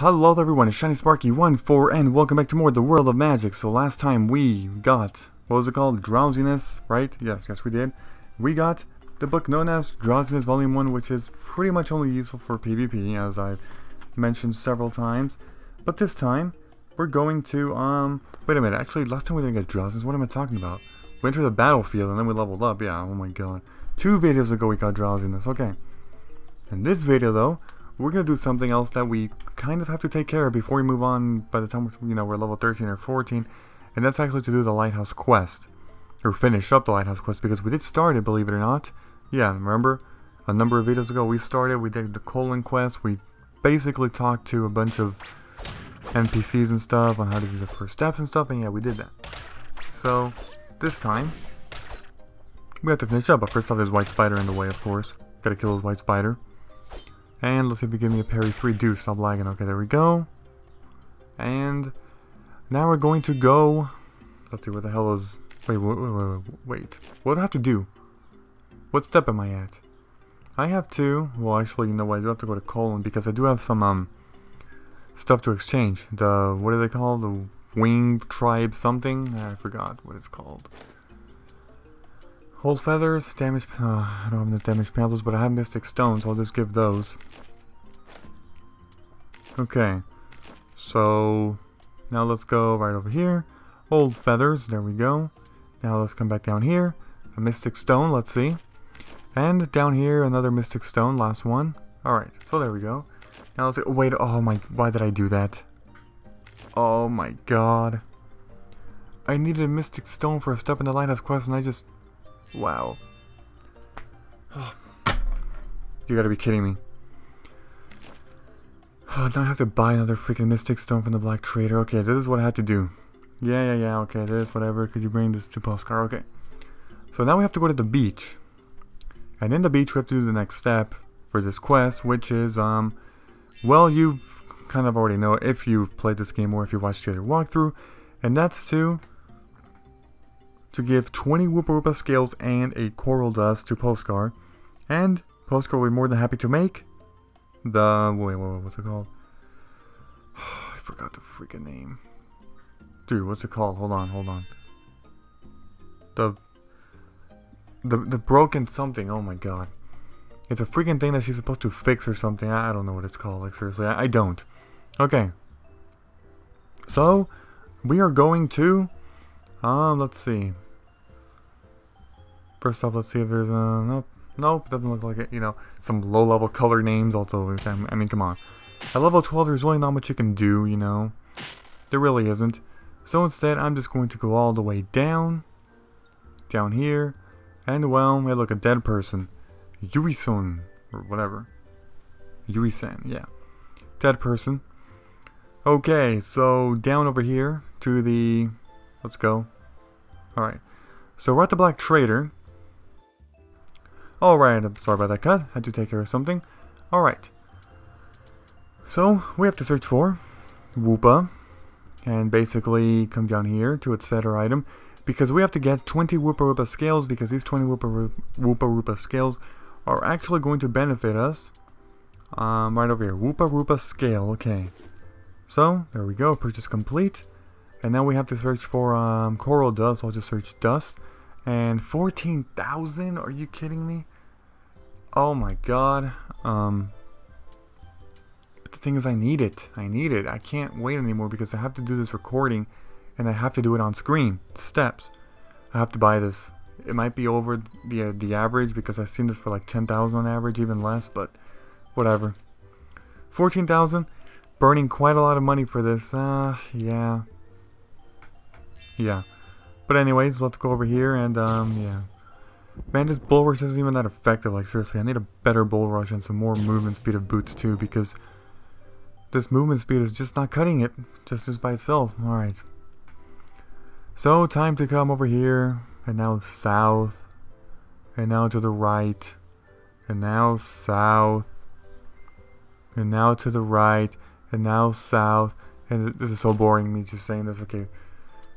Hello everyone, it's Shiny Sparky14 and welcome back to more the World of Magic. So last time we got, what was it called? Drowsiness, right? Yes, yes we did. We got the book known as Drowsiness Volume 1 which is pretty much only useful for PvP as I've mentioned several times. But this time, we're going to, um, wait a minute, actually last time we didn't get Drowsiness, what am I talking about? We entered the battlefield and then we leveled up, yeah, oh my god. Two videos ago we got Drowsiness, okay. In this video though, we're going to do something else that we kind of have to take care of before we move on by the time we're, you know we're level 13 or 14 and that's actually to do the lighthouse quest or finish up the lighthouse quest because we did start it believe it or not. Yeah remember? A number of videos ago we started we did the Kulin quest we basically talked to a bunch of NPCs and stuff on how to do the first steps and stuff and yeah we did that. So this time we have to finish up but first off there's white spider in the way of course. Gotta kill this white spider and let's see if they give me a parry 3 do. Stop lagging. Okay, there we go. And now we're going to go... Let's see, where the hell is... Wait, wait, wait, wait, wait. What do I have to do? What step am I at? I have to... Well, actually, you know what? I do have to go to Kulin because I do have some, um... Stuff to exchange. The... What do they call The wing tribe something? I forgot what it's called. Hold feathers, damage, uh, I don't have the damage panels, but I have mystic stones, so I'll just give those. Okay, so now let's go right over here. Old feathers, there we go. Now let's come back down here. A mystic stone, let's see. And down here, another mystic stone, last one. Alright, so there we go. Now let's wait, oh my, why did I do that? Oh my god. I needed a mystic stone for a step in the lighthouse quest and I just Wow. You gotta be kidding me. Oh, now I have to buy another freaking Mystic Stone from the Black Trader. Okay, this is what I have to do. Yeah, yeah, yeah, okay, this, whatever. Could you bring this to Postcard? Okay. So now we have to go to the beach. And in the beach, we have to do the next step for this quest, which is, um, well, you kind of already know if you've played this game or if you watched the other walkthrough. And that's to to give 20 Woopa Woopa scales and a coral dust to Postcard. And Postcard will be more than happy to make the... Wait, wait, what's it called? I forgot the freaking name. Dude, what's it called? Hold on, hold on. The... The, the broken something, oh my god. It's a freaking thing that she's supposed to fix or something. I, I don't know what it's called, like seriously, I, I don't. Okay. So, we are going to um, let's see. First off, let's see if there's a... Nope. Nope, doesn't look like it. You know, some low-level color names also. I mean, come on. At level 12, there's really not much you can do, you know. There really isn't. So instead, I'm just going to go all the way down. Down here. And, well, hey, look, a dead person. Yui-sun. Or whatever. Yui-san, yeah. Dead person. Okay, so down over here to the Let's go. Alright. So we're at the Black Trader. Alright, I'm sorry about that cut. Had to take care of something. Alright. So, we have to search for Woopa. And basically come down here to its setter item. Because we have to get 20 Woopa Woopa scales because these 20 Woopa Woopa scales are actually going to benefit us. Um, right over here. Woopa Woopa scale. Okay. So, there we go. Purchase complete. And now we have to search for um, coral dust. I'll just search dust. And 14,000? Are you kidding me? Oh my god. Um, but the thing is I need it. I need it. I can't wait anymore because I have to do this recording and I have to do it on screen. Steps. I have to buy this. It might be over the, uh, the average because I've seen this for like 10,000 on average, even less, but whatever. 14,000? Burning quite a lot of money for this. Uh, yeah. Yeah. But anyways, let's go over here and, um, yeah. Man, this bull rush isn't even that effective. Like, seriously, I need a better bull rush and some more movement speed of boots, too, because this movement speed is just not cutting it, just, just by itself. Alright. So, time to come over here, and now south, and now to the right, and now south, and now to the right, and now south, and this is so boring, me just saying this, okay.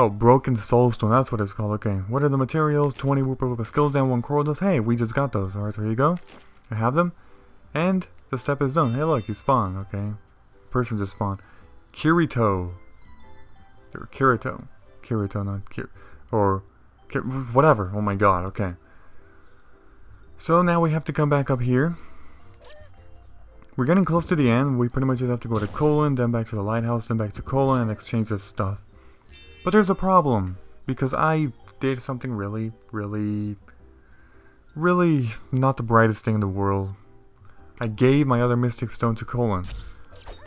Oh, Broken Soulstone, that's what it's called. Okay, what are the materials? 20 Woopa Woopa skills down, 1 coral dust. Hey, we just got those. Alright, so here you go. I have them. And the step is done. Hey, look, you spawn. Okay. person just spawned. Kirito. Or Kirito. Kirito, not Kir... Or... Whatever. Oh my god, okay. So now we have to come back up here. We're getting close to the end. We pretty much just have to go to Kulin, then back to the lighthouse, then back to Kulin, and exchange this stuff. But there's a problem. Because I did something really, really, really not the brightest thing in the world. I gave my other Mystic Stone to Kulin.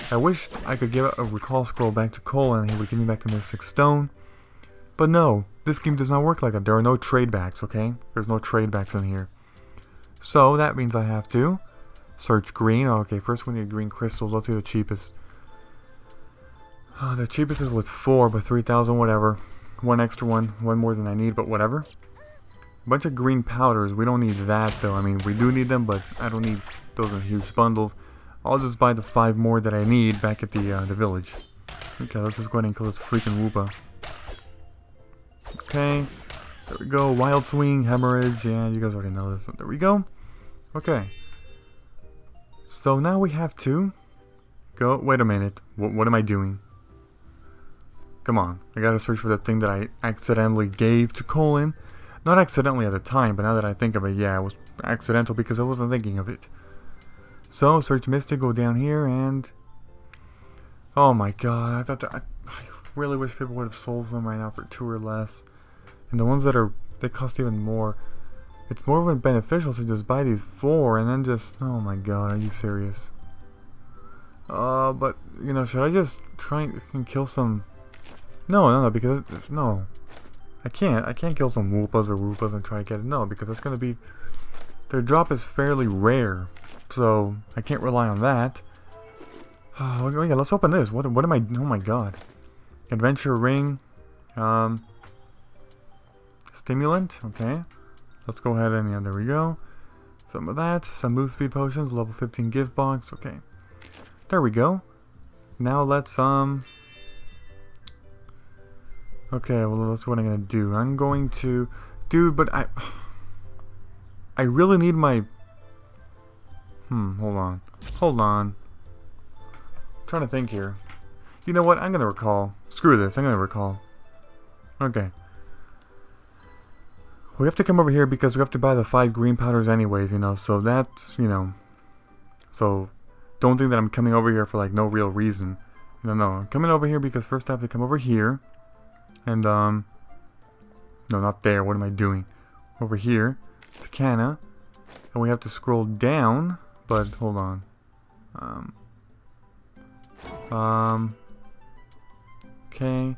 I wish I could give a recall scroll back to Kulin and he would give me back the Mystic Stone. But no, this game does not work like that. There are no tradebacks, okay? There's no tradebacks in here. So that means I have to search green. okay, first we need green crystals. Let's see the cheapest. Oh, the cheapest is with 4, but 3,000, whatever. One extra one, one more than I need, but whatever. A bunch of green powders. We don't need that, though. I mean, we do need them, but I don't need those in huge bundles. I'll just buy the five more that I need back at the uh, the village. Okay, let's just go ahead and kill this freaking Woopa. Okay, there we go. Wild Swing, Hemorrhage. Yeah, you guys already know this. One. There we go. Okay. So now we have to go. Wait a minute. What am I doing? Come on, I gotta search for the thing that I accidentally gave to Kulin. Not accidentally at the time, but now that I think of it, yeah, it was accidental because I wasn't thinking of it. So, search Mystic, go down here, and... Oh my god, I thought that... I, I really wish people would have sold them right now for two or less. And the ones that are... they cost even more. It's more of a beneficial to just buy these four and then just... Oh my god, are you serious? Uh, but, you know, should I just try and kill some no, no, no, because, no. I can't. I can't kill some Woopas or Woopas and try to get it. No, because that's to be... Their drop is fairly rare. So, I can't rely on that. Oh, yeah, let's open this. What, what am I... Oh my god. Adventure Ring. Um... Stimulant. Okay. Let's go ahead and... Yeah, there we go. Some of that. Some move speed potions. Level 15 gift box. Okay. There we go. Now let's, um... Okay, well that's what I'm gonna do. I'm going to... Dude, but I... I really need my... Hmm, hold on. Hold on. I'm trying to think here. You know what? I'm gonna recall. Screw this, I'm gonna recall. Okay. We have to come over here because we have to buy the five green powders anyways, you know, so that's, you know... So, don't think that I'm coming over here for, like, no real reason. No, no, I'm coming over here because first I have to come over here. And, um... No, not there. What am I doing? Over here. To Kana. And we have to scroll down. But, hold on. Um... Um... Okay.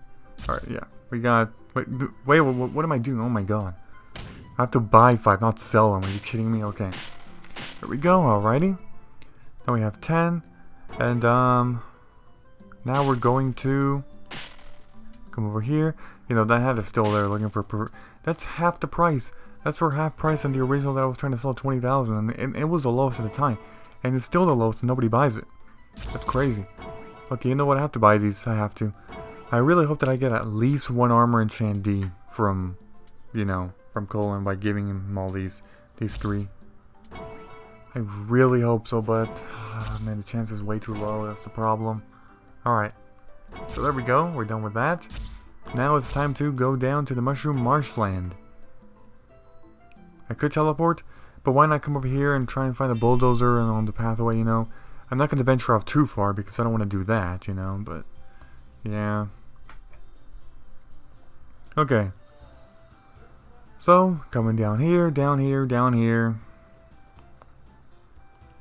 Alright, yeah. We got... Wait, wait what, what am I doing? Oh my god. I have to buy five, not sell them. Are you kidding me? Okay. There we go. Alrighty. Now we have 10. And, um... Now we're going to... Come over here. You know, that hat is still there looking for... That's half the price. That's for half price on the original that I was trying to sell 20000 and it, it was the lowest at the time. And it's still the lowest and nobody buys it. That's crazy. Okay, you know what? I have to buy these. I have to. I really hope that I get at least one armor and Shandy from, you know, from Kulin by giving him all these, these three. I really hope so, but, man, the chance is way too low. That's the problem. Alright. So there we go, we're done with that. Now it's time to go down to the Mushroom Marshland. I could teleport, but why not come over here and try and find a bulldozer and on the pathway, you know? I'm not going to venture off too far because I don't want to do that, you know, but... Yeah. Okay. So, coming down here, down here, down here.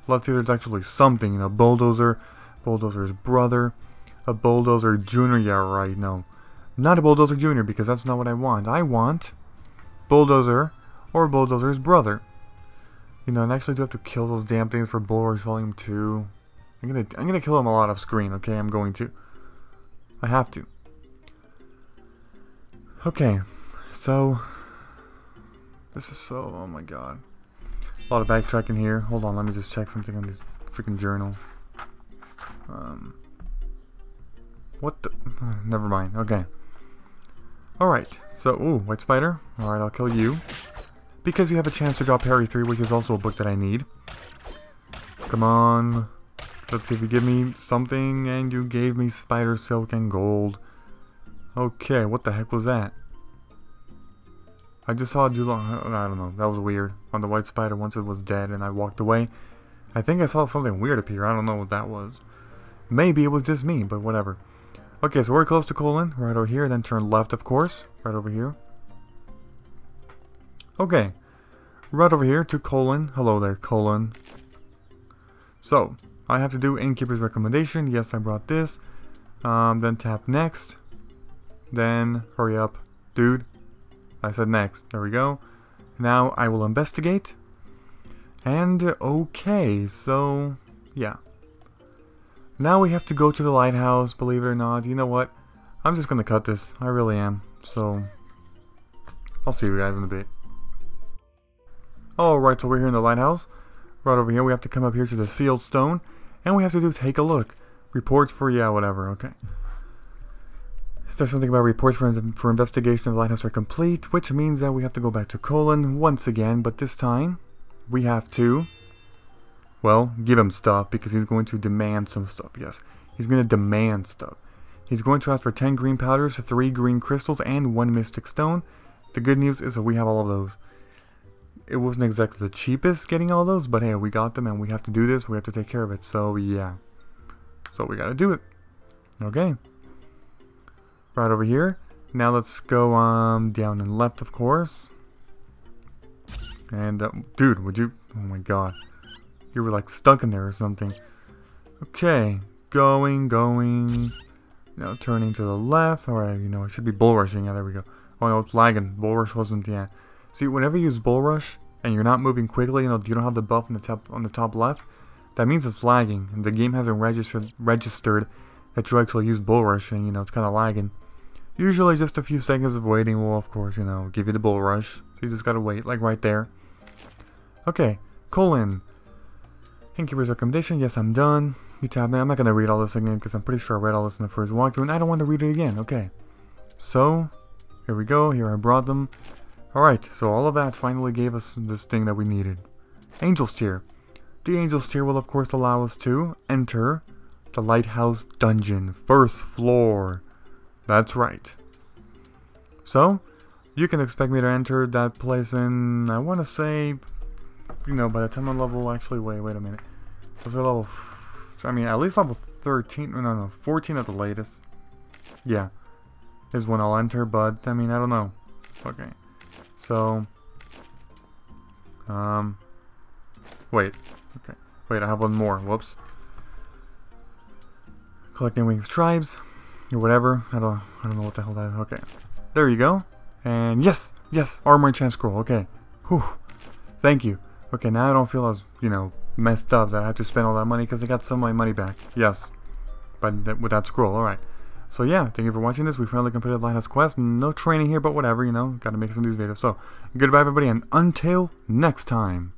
Let's see there's actually something, you know, bulldozer, bulldozer's brother, a Bulldozer. Yeah, right, now. Not a Bulldozer Jr. because that's not what I want. I want Bulldozer or Bulldozer's brother. You know, and actually do have to kill those damn things for Bull Rush Volume 2. I'm gonna I'm gonna kill them a lot off screen, okay? I'm going to. I have to. Okay, so this is so oh my god. A lot of backtracking here. Hold on, let me just check something on this freaking journal. Um what the? Never mind. Okay. Alright. So, ooh, White Spider. Alright, I'll kill you. Because you have a chance to drop Harry 3, which is also a book that I need. Come on. Let's see if you give me something and you gave me spider silk and gold. Okay, what the heck was that? I just saw a dude, I don't know, that was weird. On the white spider once it was dead and I walked away. I think I saw something weird appear, I don't know what that was. Maybe it was just me, but whatever. Okay, so we're close to Kulin, right over here, then turn left of course, right over here. Okay, right over here to Kulin. Hello there, Kulin. So, I have to do Innkeeper's recommendation. Yes, I brought this. Um, then tap next. Then, hurry up, dude. I said next. There we go. Now I will investigate. And, okay, so, yeah. Now we have to go to the lighthouse, believe it or not. You know what? I'm just gonna cut this. I really am. So, I'll see you guys in a bit. Alright, so we're here in the lighthouse. Right over here, we have to come up here to the sealed stone. And we have to do take a look. Reports for, yeah, whatever, okay. There's something about reports for, for investigation of the lighthouse are complete, which means that we have to go back to Kulin once again, but this time we have to, well, give him stuff because he's going to demand some stuff, yes. He's going to demand stuff. He's going to ask for 10 green powders, 3 green crystals, and 1 mystic stone. The good news is that we have all of those it wasn't exactly the cheapest getting all those, but hey, we got them and we have to do this. We have to take care of it. So yeah. So we gotta do it. Okay. Right over here. Now let's go um down and left, of course. And uh, dude, would you? Oh my god, you were like stuck in there or something. Okay, going, going. Now turning to the left. All right, you know, it should be bull rushing. Yeah, there we go. Oh no, it's lagging. Bull rush wasn't. Yeah. See, whenever you use Bull Rush and you're not moving quickly, you know, you don't have the buff on the top on the top left, that means it's lagging, and the game hasn't registered registered that you actually use Bull Rush, and you know it's kind of lagging. Usually, just a few seconds of waiting will, of course, you know, give you the Bull Rush. So you just gotta wait, like right there. Okay, Kulin. Innkeeper's recommendation. Yes, I'm done. You tab me. I'm not gonna read all this again because I'm pretty sure I read all this in the first walkthrough, and I don't want to read it again. Okay. So, here we go. Here I brought them. Alright, so all of that finally gave us this thing that we needed. Angel's Tear. The Angel's Tear will of course allow us to enter the Lighthouse Dungeon, first floor. That's right. So, you can expect me to enter that place in, I want to say, you know, by the time I'm level, actually, wait, wait a minute. Was it level, I mean, at least level 13, no, no, 14 at the latest. Yeah, is when I'll enter, but, I mean, I don't know. Okay. So, um, wait, okay, wait, I have one more, whoops. Collecting Wings Tribes, or whatever, I don't, I don't know what the hell that is, okay. There you go, and yes, yes, Armor Enchant Scroll, okay, whew, thank you. Okay, now I don't feel as, you know, messed up that I have to spend all that money because I got some of my money back, yes, but with that scroll, alright. So yeah, thank you for watching this. We finally completed Lighthouse Quest. No training here, but whatever, you know. Gotta make some of these videos. So, goodbye everybody, and until next time.